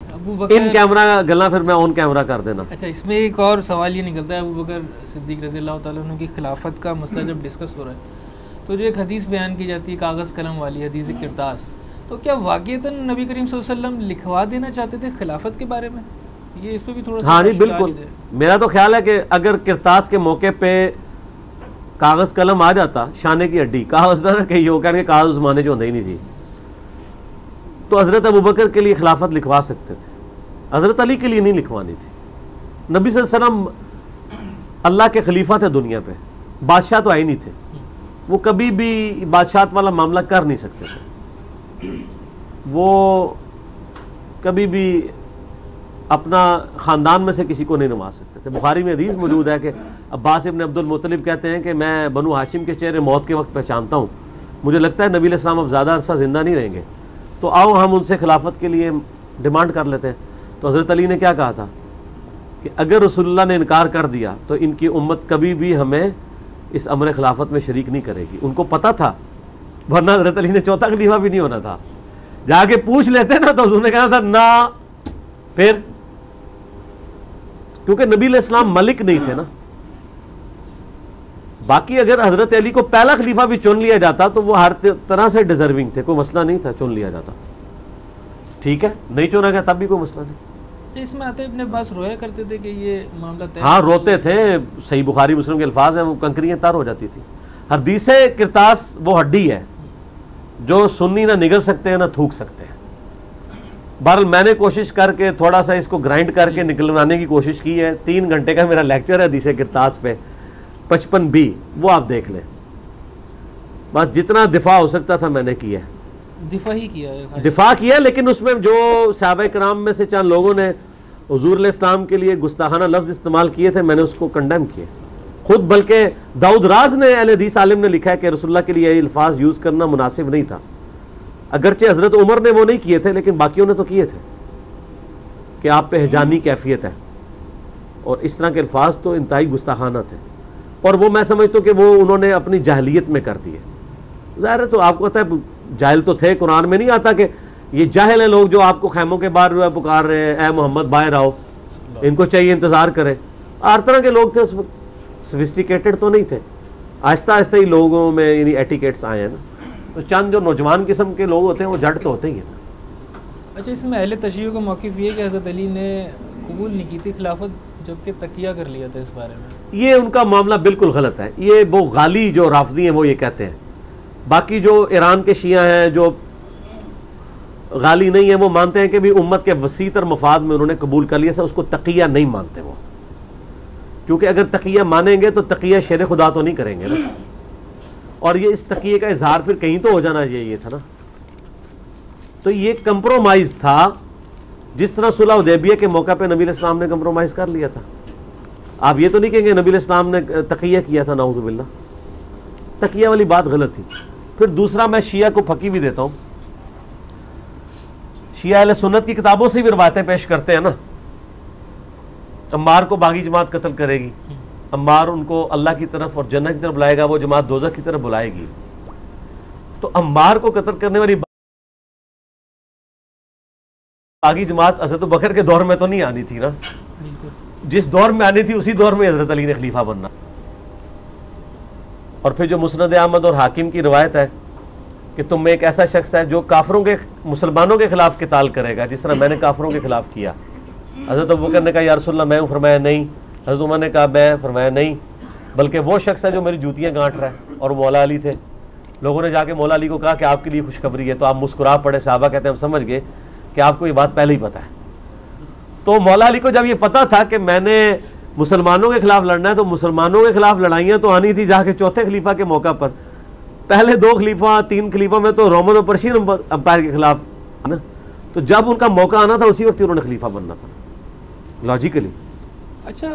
Abu in camera गला फिर मैं ऑन कैमरा कर देना। अच्छा इसमें एक और सवाल ये निकलता है अबू बकर सिद्दीक रज़ी अल्लाह तआला अन्हु की खिलाफत का मसला जब डिस्कस हो रहा है तो जो एक हदीस बयान की जाती है कागज़ कलम वाली हदीस किरदास तो क्या वाक़ता नबी करीम सल्लल्लाहु अलैहि वसल्लम लिखवा देना चाहते थे खिलाफत के बारे में? ये भी थोड़ा हाँ जी बिल्कुल। मेरा तो ख्याल है कि अगर किरतास के मौके पे कागज़ कलम आ जाता शाने की हड्डी कागज़ ना कही हो कहने कागज़ उस माने जो होंगे ही नहीं जी। तो हज़रत अबू बकर के लिए खिलाफत लिखवा सकते थे। हज़रत अली के लिए नहीं लिखवानी थी। नबी वसल्लम अल्लाह के खलीफा थे दुनिया पे। बादशाह तो आए नहीं थे। वो कभी भी बादशाहत वाला मामला कर नहीं सकते थे। वो कभी भी अपना ख़ानदान में से किसी को नहीं नवाज़ सकते। थे बुखारी में हदीस मौजूद है कि अब्बास इब्न अब्दुल मुतलिब कहते हैं कि मैं बनु हाशिम के चेहरे मौत के वक्त पहचानता हूँ। मुझे लगता है नबी इस्लाम अब ज़्यादा अरसा ज़िंदा नहीं रहेंगे। तो आओ हम उनसे खिलाफत के लिए डिमांड कर लेते हैं। तो हज़रत अली ने क्या कहा था? कि अगर रसुल्ला ने इनकार कर दिया तो इनकी उम्मत कभी भी हमें इस अमर खिलाफत में शरीक नहीं करेगी। उनको पता था, वरना हज़रत अली ने चौथा खलीफा भी नहीं होना था। जाके पूछ लेते ना तो उसने कहना था, ना। फिर क्योंकि नबी इस्लाम मलिक नहीं थे ना। बाकी अगर हज़रत अली को पहला खलीफा भी चुन लिया जाता तो वो हर तरह से डिजर्विंग थे कोई मसला नहीं था चुन लिया जाता। ठीक है? नहीं चुना गया तब भी कोई मसला नहीं। इसमें आते अपने पास रोया करते थे कि ये मामला हाँ रोते थे सही बुखारी मुस्लिम के अल्फाज हैं वो कंकरियाँ तार हो जाती थी। हरदीस किरतास वो हड्डी है जो सुन्नी ना निगल सकते हैं ना थूक सकते हैं। बहरल मैंने कोशिश करके थोड़ा सा इसको ग्राइंड करके निकलवाने की कोशिश की है। तीन घंटे का मेरा लेक्चर है दिसे किरतास पे। पचपन बी वो आप देख लें। बस जितना दिफा हो सकता था मैंने किया। दिफा ही किया है दिफा किया लेकिन उसमें जो साहब कराम में से चंद लोगों ने हजूर इस्लाम के लिए गुस्ताखाना लफ्ज़ इस्तेमाल किए थे मैंने उसको कंडेम किए खुद बल्कि दाऊद राज ने अल हदीस आलिम ने लिखा है कि रसुल्ला के लिए ये अल्फाज यूज़ करना मुनासिब नहीं था। अगरचे हज़रत उमर ने वो नहीं किए थे, लेकिन बाकियों ने तो किए थे कि आप पे हजानी कैफियत है। और इस तरह के अल्फाज तो इंतहाई गुस्ताखाना थे। और वो मैं समझता हूँ कि वो उन्होंने अपनी जाहलीत में कर दिए। ज़ाहिर है तो आपको पता है, जाहिल तो थे, कुरान में नहीं आता कि ये जाहिल हैं लोग जो आपको खैमों के बाहर पुकार रहे हैं ए मोहम्मद, बाहर आओ। इनको चाहिए इंतज़ार करें। हर तरह के लोग थे उस वक्त। सोफिस्टिकेटेड तो नहीं थे। आहिस्ता आहिस्ता ही लोगों में यानी एटिकेट्स आए हैं ना। तो चंद जो नौजवान किस्म के लोग होते हैं वो जड़ तो होते ही हैं अच्छा इसमें अहले तशरीह का मौक़ ये कि हज़रत अली ने कबूल नहीं की थी खिलाफत जबकि तकिया कर लिया था इस बारे में। ये उनका मामला बिल्कुल गलत है। ये वो गाली जो राफदी हैं वो ये कहते हैं। बाकी जो ईरान के शिया हैं जो गाली नहीं है वो मानते हैं कि भी उम्मत के वसी तर मफाद में उन्होंने कबूल कर लिया उसको तकिया नहीं मानते वो। क्योंकि अगर तकिया मानेंगे तो तकिया शेर खुदा तो नहीं करेंगे ना। और ये इस तकिए का इजहार फिर कहीं तो हो जाना चाहिए था ना। तो ये कंप्रोमाइज़ था, जिस तरह सुलह उदैबिया के मौका पे नबी इस्लाम ने कंप्रोमाइज़ कर लिया था। आप ये तो नहीं कहेंगे नबी इस्लाम ने तकिया किया था नाउजुबिल्ला तकिया वाली बात गलत थी। फिर दूसरा मैं शिया को फकी भी देता हूँ। शिया अहले सुन्नत की किताबों से भी रवायतें पेश करते हैं ना। अम्मार को बागी जमात कत्ल करेगी। अम्मार उनको अल्लाह की तरफ़ और जन्नत की तरफ़ बुलाएगा वो जमात दोजक की तरफ़ बुलाएगी। तो अम्मार को कत्ल करने वाली बागी जमात हज़रत बकर के दौर में तो नहीं आनी थी ना? जिस दौर में आनी थी उसी दौर में हज़रत अली ने खलीफा बनना। और फिर जो मुस्ंद अहमद और हाकिम की रवायत है कि तुम में एक ऐसा शख्स है जो काफरों के मुसलमानों के खिलाफ किताल करेगा जिस तरह मैंने काफरों के खिलाफ किया। हज़रत अबू बकर ने कहा यारसोल्ला मैं हूँ फरमाया नहीं हज़रत उमर ने कहा, मैं फरमाया, नहीं, बल्कि वो शख्स है जो मेरी जूतियाँ गांठ रहा है और मौला अली थे। लोगों ने जाके मौला अली को कहा कि आपके लिए खुशखबरी है तो आप मुस्कुरा पड़े, साहबा कहते हैं, हम समझ गए कि आपको ये बात पहले ही पता है। तो मौला अली को जब ये पता था कि मैंने मुसलमानों के खिलाफ लड़ना है तो मुसलमानों के खिलाफ लड़ाइयाँ तो आनी थी जाके चौथे खलीफा के मौका पर। पहले दो खलीफा, तीन खलीफा में तो रोमन और पर्शियन अंपायर के खिलाफ है ना। तो जब उनका मौका आना था, उसी वक्त उन्होंने खलीफा बनना था लॉजिकली अच्छा